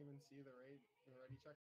even see the raid the ready check.